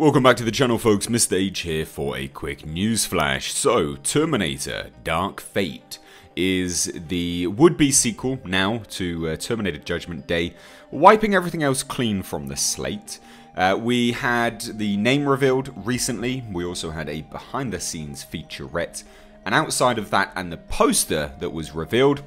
Welcome back to the channel folks, Mr. H here for a quick news flash. So, Terminator Dark Fate is the would-be sequel now to uh, Terminator Judgment Day, wiping everything else clean from the slate. Uh, we had the name revealed recently, we also had a behind-the-scenes featurette, and outside of that and the poster that was revealed,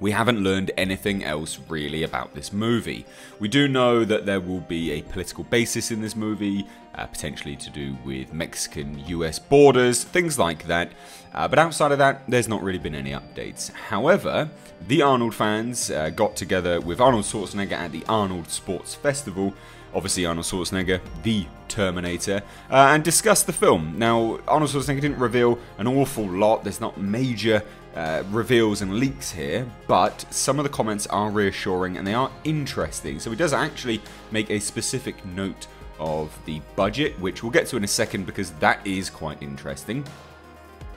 we haven't learned anything else really about this movie. We do know that there will be a political basis in this movie, uh, potentially to do with Mexican US borders, things like that. Uh, but outside of that, there's not really been any updates. However, the Arnold fans uh, got together with Arnold Schwarzenegger at the Arnold Sports Festival obviously Arnold Schwarzenegger, the Terminator, uh, and discussed the film. Now, Arnold Schwarzenegger didn't reveal an awful lot, there's not major uh, reveals and leaks here, but some of the comments are reassuring and they are interesting. So he does actually make a specific note of the budget, which we'll get to in a second because that is quite interesting.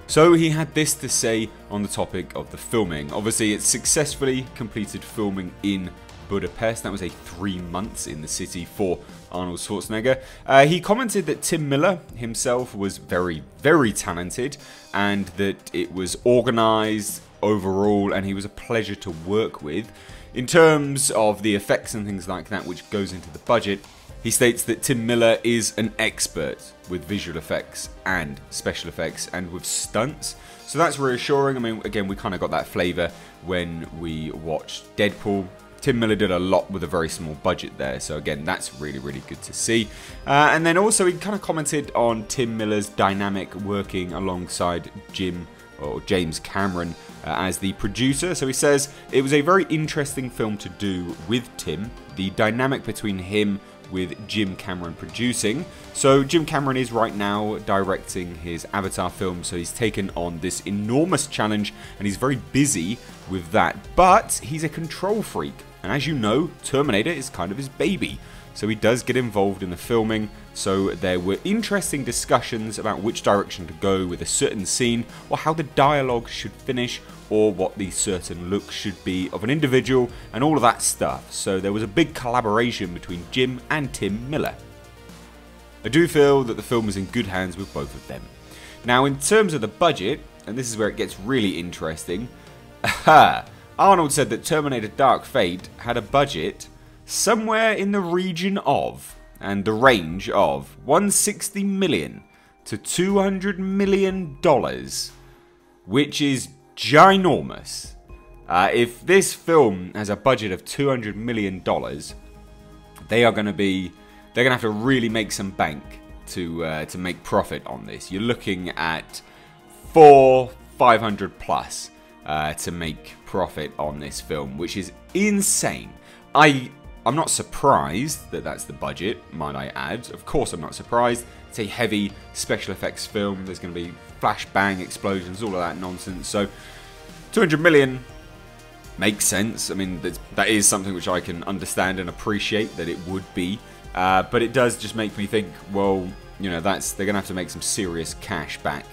So he had this to say on the topic of the filming. Obviously, it successfully completed filming in Budapest. That was a three months in the city for Arnold Schwarzenegger. Uh, he commented that Tim Miller himself was very, very talented and that it was organized overall and he was a pleasure to work with. In terms of the effects and things like that, which goes into the budget, he states that Tim Miller is an expert with visual effects and special effects and with stunts. So that's reassuring. I mean, again, we kind of got that flavour when we watched Deadpool Tim Miller did a lot with a very small budget there, so again, that's really, really good to see. Uh, and then also, he kind of commented on Tim Miller's dynamic working alongside Jim or James Cameron uh, as the producer. So he says it was a very interesting film to do with Tim. The dynamic between him with Jim Cameron producing. So Jim Cameron is right now directing his Avatar film, so he's taken on this enormous challenge and he's very busy with that. But he's a control freak, and as you know, Terminator is kind of his baby. So he does get involved in the filming, so there were interesting discussions about which direction to go with a certain scene, or how the dialogue should finish, or what the certain look should be of an individual, and all of that stuff. So there was a big collaboration between Jim and Tim Miller. I do feel that the film is in good hands with both of them. Now, in terms of the budget, and this is where it gets really interesting, Arnold said that Terminator Dark Fate had a budget somewhere in the region of, and the range of, 160 million to 200 million dollars, which is ginormous. Uh, if this film has a budget of 200 million dollars, they are going to be, they're going to have to really make some bank to uh, to make profit on this. You're looking at four, 500 plus uh, to make profit on this film, which is insane. I I'm not surprised that that's the budget, might I add. Of course, I'm not surprised. It's a heavy special effects film. There's going to be flashbang explosions, all of that nonsense. So, 200 million makes sense. I mean, that is something which I can understand and appreciate that it would be. Uh, but it does just make me think, well, you know, that's they're going to have to make some serious cash back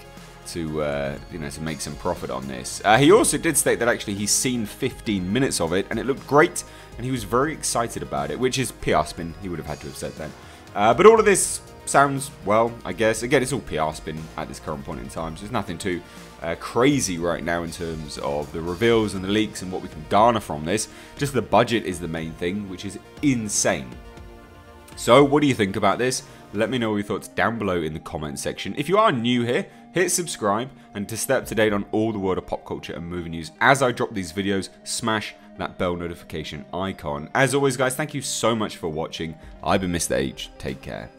to uh, you know to make some profit on this. Uh, he also did state that actually he's seen 15 minutes of it and it looked great and he was very excited about it, which is PR spin. He would have had to have said that. Uh, but all of this sounds well, I guess. Again, it's all PR spin at this current point in time, so there's nothing too uh, crazy right now in terms of the reveals and the leaks and what we can garner from this. Just the budget is the main thing, which is insane. So, what do you think about this? Let me know your thoughts down below in the comment section. If you are new here, hit subscribe, and to stay up to date on all the world of pop culture and movie news as I drop these videos, smash that bell notification icon. As always guys, thank you so much for watching. I've been Mr. H, take care.